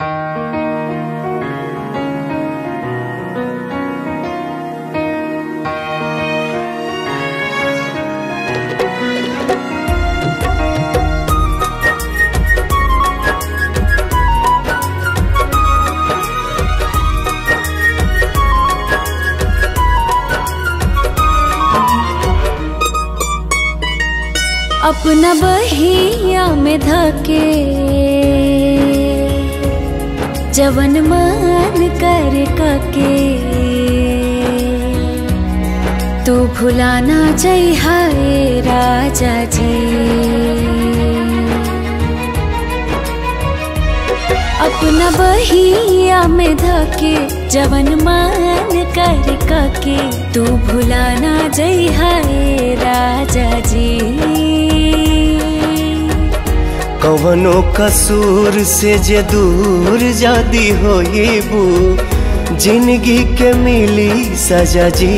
अपना बहिया में धके। जवन मान कर कके। तू भुलाना चाहिए राजा जी। अपना बहिया में धके, जवन मान कर कके, तू भुलाना जई है राजा जी। कवनो कसूर से जे दूर जादी होइबू ज़िंदगी के मिली सजा जी।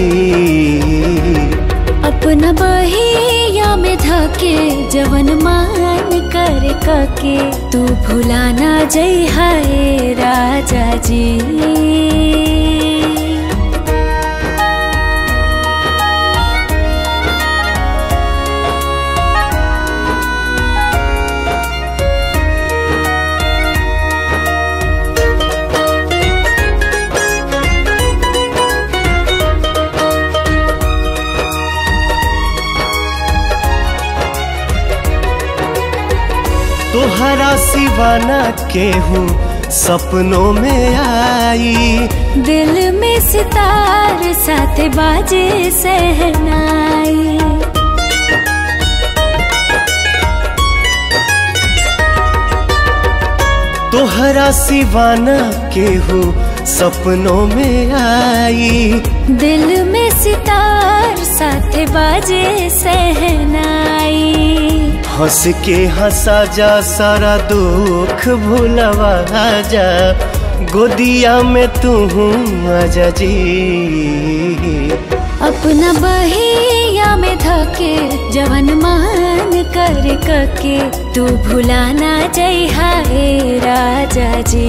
अपना बहिया में धके जवन मान कर कके, तू भुलाना जई है राजा जी। तोहरा सिवाना केहू सपनों में आई। दिल में सितार साथ बाजे सहनाई। तोहरा सिवाना केहू सपनों में आई। दिल में सितार साथ बाजे सहनाई। हंस के हंसा जा, सारा दुख भूलवा जा। गोदिया में तू आजा जी। अपना बहिया में धके जवन मान कर कके, तू भुलाना जई हाय राजा जी।